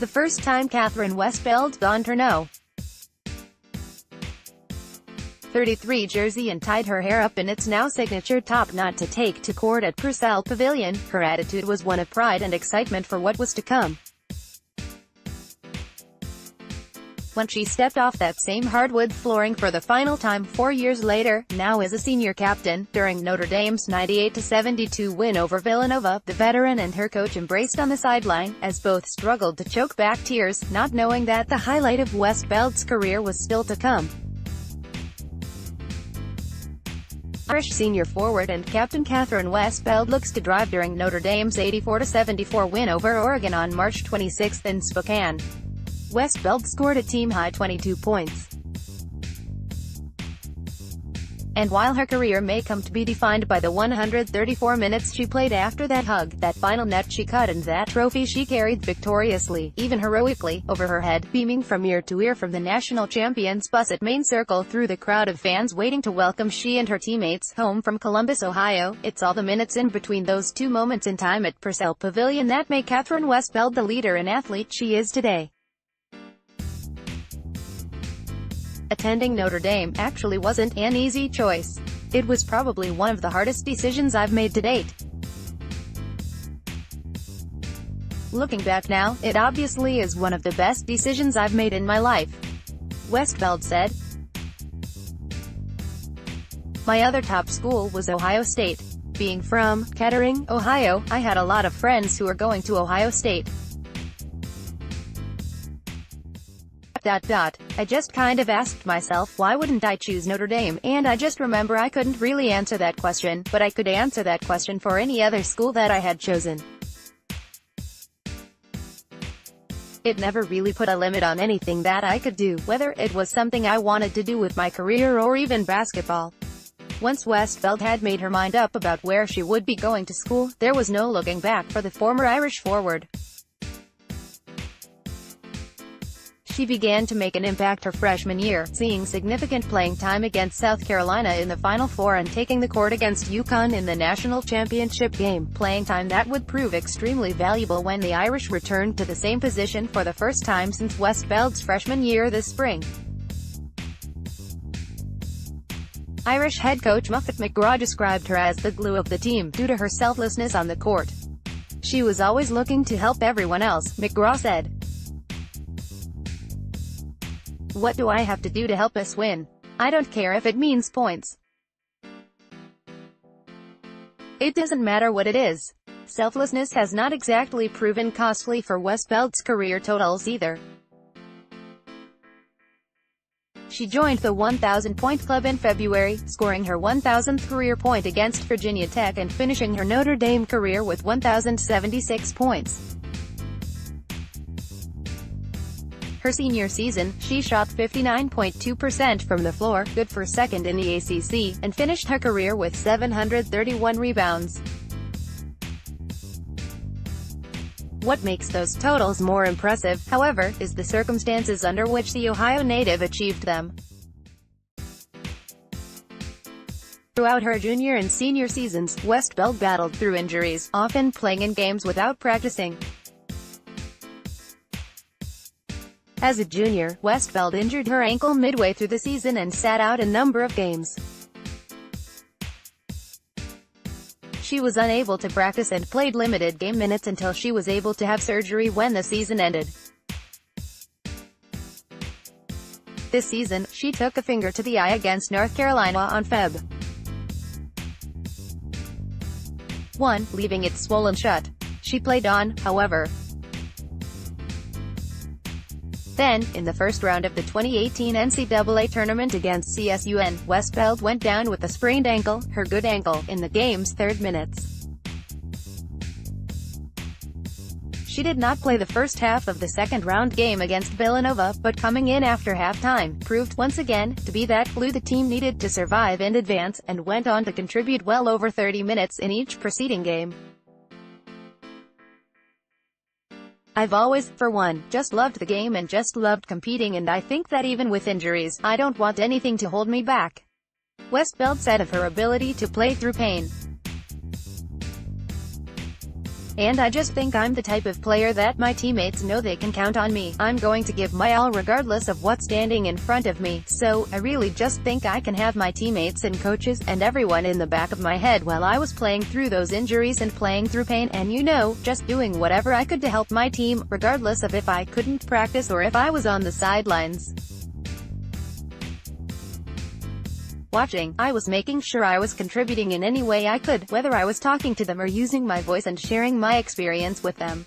The first time Kathryn Westbeld donned her no. 33 jersey and tied her hair up in its now signature top knot to take to court at Purcell Pavilion, her attitude was one of pride and excitement for what was to come. When she stepped off that same hardwood flooring for the final time four years later, now as a senior captain, during Notre Dame's 98-72 win over Villanova, the veteran and her coach embraced on the sideline, as both struggled to choke back tears, not knowing that the highlight of Westbeld's career was still to come. Irish senior forward and captain Kathryn Westbeld looks to drive during Notre Dame's 84-74 win over Oregon on March 26 in Spokane. Westbeld scored a team-high 22 points. And while her career may come to be defined by the 134 minutes she played after that hug, that final net she cut and that trophy she carried victoriously, even heroically, over her head, beaming from ear to ear from the national champions bus at Main Circle through the crowd of fans waiting to welcome she and her teammates home from Columbus, Ohio, it's all the minutes in between those two moments in time at Purcell Pavilion that make Kathryn Westbeld the leader and athlete she is today. Attending Notre Dame actually wasn't an easy choice. It was probably one of the hardest decisions I've made to date. Looking back now, it obviously is one of the best decisions I've made in my life. Westbeld said. My other top school was Ohio State. Being from Kettering, Ohio, I had a lot of friends who were going to Ohio State. Dot dot. I just kind of asked myself why wouldn't I choose Notre Dame, and I just remember I couldn't really answer that question, but I could answer that question for any other school that I had chosen. It never really put a limit on anything that I could do, whether it was something I wanted to do with my career or even basketball. Once Westbeld had made her mind up about where she would be going to school, there was no looking back for the former Irish forward. She began to make an impact her freshman year, seeing significant playing time against South Carolina in the Final Four and taking the court against UConn in the national championship game, playing time that would prove extremely valuable when the Irish returned to the same position for the first time since Westbeld's freshman year this spring. Irish head coach Muffet McGraw described her as the glue of the team, due to her selflessness on the court. She was always looking to help everyone else, McGraw said. What do I have to do to help us win? I don't care if it means points. It doesn't matter what it is. Selflessness has not exactly proven costly for Westbeld's career totals either. She joined the 1,000-point club in February, scoring her 1,000th career point against Virginia Tech and finishing her Notre Dame career with 1,076 points. Her senior season, she shot 59.2% from the floor, good for second in the ACC, and finished her career with 731 rebounds. What makes those totals more impressive, however, is the circumstances under which the Ohio native achieved them. Throughout her junior and senior seasons, Westbeld battled through injuries, often playing in games without practicing. As a junior, Westbeld injured her ankle midway through the season and sat out a number of games. She was unable to practice and played limited game minutes until she was able to have surgery when the season ended. This season, she took a finger to the eye against North Carolina on Feb. 1, leaving it swollen shut. She played on, however, then, in the first round of the 2018 NCAA tournament against CSUN, Westbeld went down with a sprained ankle, her good ankle, in the game's third minutes. She did not play the first half of the second round game against Villanova, but coming in after halftime, proved once again, to be that glue the team needed to survive and advance, and went on to contribute well over 30 minutes in each preceding game. I've always, for one, just loved the game and just loved competing and I think that even with injuries, I don't want anything to hold me back. Westbeld said of her ability to play through pain. And I just think I'm the type of player that my teammates know they can count on me. I'm going to give my all regardless of what's standing in front of me. So, I really just think I can have my teammates and coaches, and everyone in the back of my head while I was playing through those injuries and playing through pain, and you know, just doing whatever I could to help my team, regardless of if I couldn't practice or if I was on the sidelines. Watching, I was making sure I was contributing in any way I could, whether I was talking to them or using my voice and sharing my experience with them.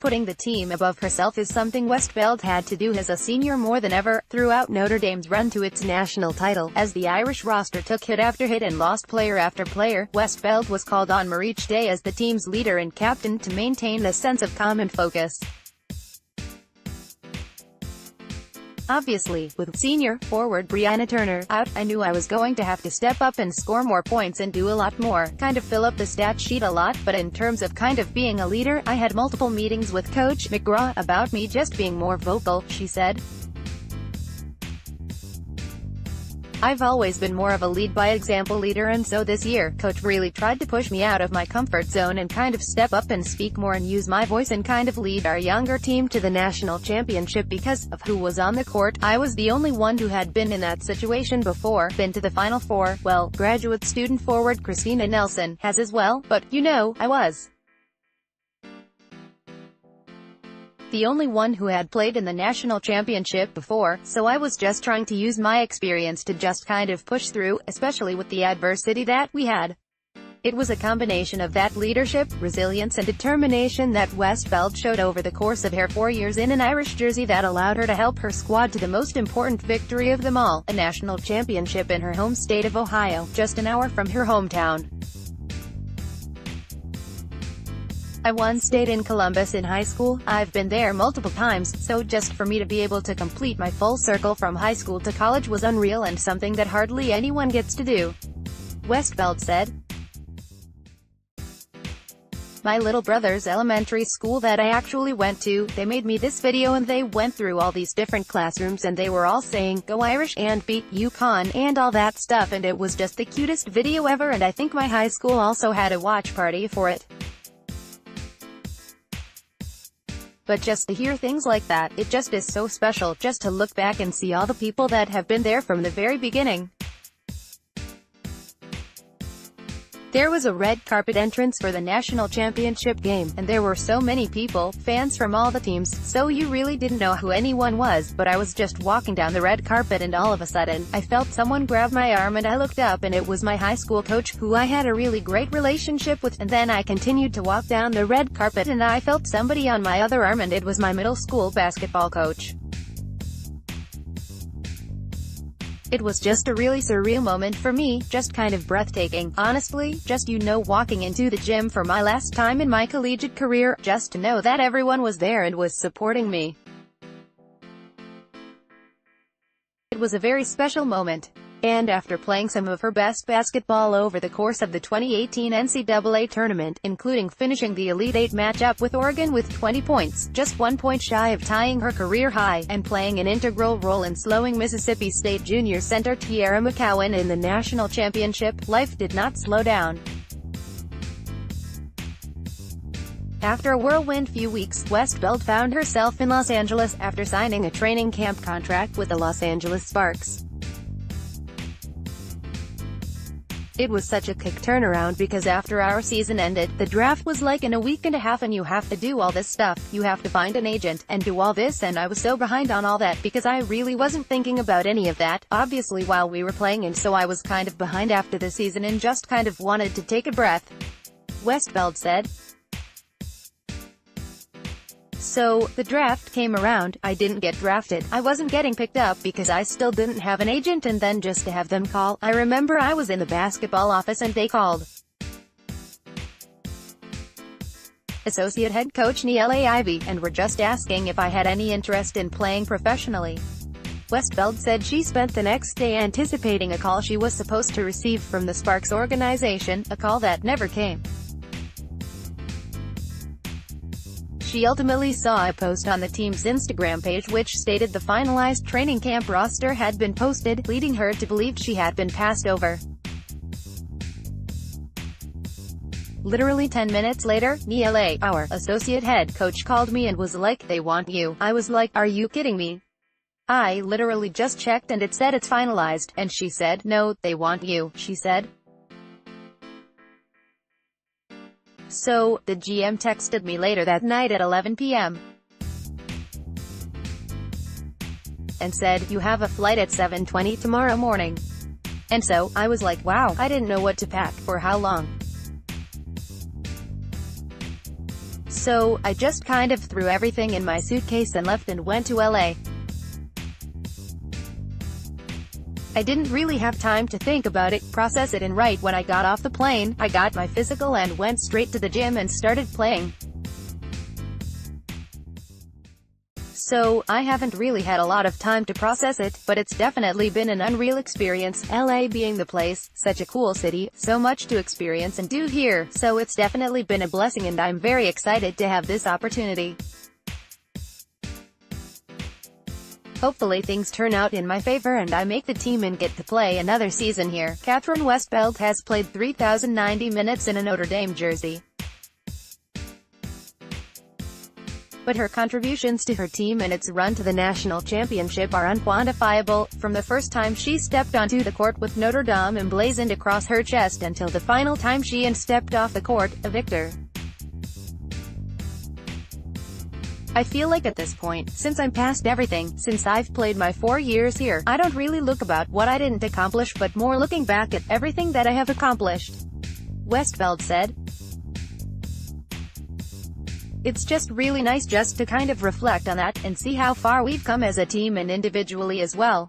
Putting the team above herself is something Westbeld had to do as a senior more than ever, throughout Notre Dame's run to its national title. As the Irish roster took hit after hit and lost player after player, Westbeld was called on each day as the team's leader and captain to maintain a sense of calm and focus. Obviously, with senior forward Brianna Turner out, I knew I was going to have to step up and score more points and do a lot more, kind of fill up the stat sheet a lot, but in terms of kind of being a leader, I had multiple meetings with Coach McGraw about me just being more vocal, she said. I've always been more of a lead-by-example leader and so this year, coach really tried to push me out of my comfort zone and kind of step up and speak more and use my voice and kind of lead our younger team to the national championship because of who was on the court. I was the only one who had been in that situation before, been to the Final Four, well, graduate student forward Kristina Nelson has as well, but, you know, I was. The only one who had played in the national championship before, so I was just trying to use my experience to just kind of push through, especially with the adversity that we had. It was a combination of that leadership, resilience and determination that Westbeld showed over the course of her four years in an Irish jersey that allowed her to help her squad to the most important victory of them all, a national championship in her home state of Ohio, just an hour from her hometown. I once stayed in Columbus in high school, I've been there multiple times, so just for me to be able to complete my full circle from high school to college was unreal and something that hardly anyone gets to do. Westbeld said. My little brother's elementary school that I actually went to, they made me this video and they went through all these different classrooms and they were all saying, go Irish, and beat UConn, and all that stuff and it was just the cutest video ever and I think my high school also had a watch party for it. But just to hear things like that, it just is so special, just to look back and see all the people that have been there from the very beginning. There was a red carpet entrance for the national championship game, and there were so many people, fans from all the teams, so you really didn't know who anyone was, but I was just walking down the red carpet and all of a sudden, I felt someone grab my arm and I looked up and it was my high school coach, who I had a really great relationship with, and then I continued to walk down the red carpet and I felt somebody on my other arm and it was my middle school basketball coach. It was just a really surreal moment for me, just kind of breathtaking, honestly, just you know walking into the gym for my last time in my collegiate career, just to know that everyone was there and was supporting me. It was a very special moment and after playing some of her best basketball over the course of the 2018 NCAA tournament, including finishing the Elite Eight matchup with Oregon with 20 points, just one point shy of tying her career high, and playing an integral role in slowing Mississippi State junior center Teaira McCowan in the national championship, life did not slow down. After a whirlwind few weeks, Westbeld found herself in Los Angeles after signing a training camp contract with the Los Angeles Sparks. It was such a quick turnaround because after our season ended, the draft was like in a week and a half and you have to do all this stuff, you have to find an agent, and do all this and I was so behind on all that because I really wasn't thinking about any of that, obviously while we were playing and so I was kind of behind after the season and just kind of wanted to take a breath. Westbeld said. So, the draft came around, I didn't get drafted, I wasn't getting picked up because I still didn't have an agent and then just to have them call, I remember I was in the basketball office and they called. Associate head coach Niele Ivey, and were just asking if I had any interest in playing professionally. Westbeld said she spent the next day anticipating a call she was supposed to receive from the Sparks organization, a call that never came. She ultimately saw a post on the team's Instagram page which stated the finalized training camp roster had been posted, leading her to believe she had been passed over. Literally 10 minutes later, Neela, our associate head coach called me and was like, they want you. I was like, are you kidding me? I literally just checked and it said it's finalized, and she said, no, they want you, she said. So, the GM texted me later that night at 11 p.m. and said, you have a flight at 7.20 tomorrow morning. And so, I was like, wow, I didn't know what to pack, for how long. So, I just kind of threw everything in my suitcase and left and went to LA. I didn't really have time to think about it, process it and right when I got off the plane, I got my physical and went straight to the gym and started playing. So, I haven't really had a lot of time to process it, but it's definitely been an unreal experience, LA being the place, such a cool city, so much to experience and do here, so it's definitely been a blessing and I'm very excited to have this opportunity. Hopefully things turn out in my favor and I make the team and get to play another season here. Kathryn Westbeld has played 3,090 minutes in a Notre Dame jersey. But her contributions to her team and its run to the national championship are unquantifiable, from the first time she stepped onto the court with Notre Dame emblazoned across her chest until the final time she and stepped off the court, a victor. I feel like at this point, since I'm past everything, since I've played my four years here, I don't really look about what I didn't accomplish but more looking back at everything that I have accomplished. Westbeld said. It's just really nice just to kind of reflect on that, and see how far we've come as a team and individually as well.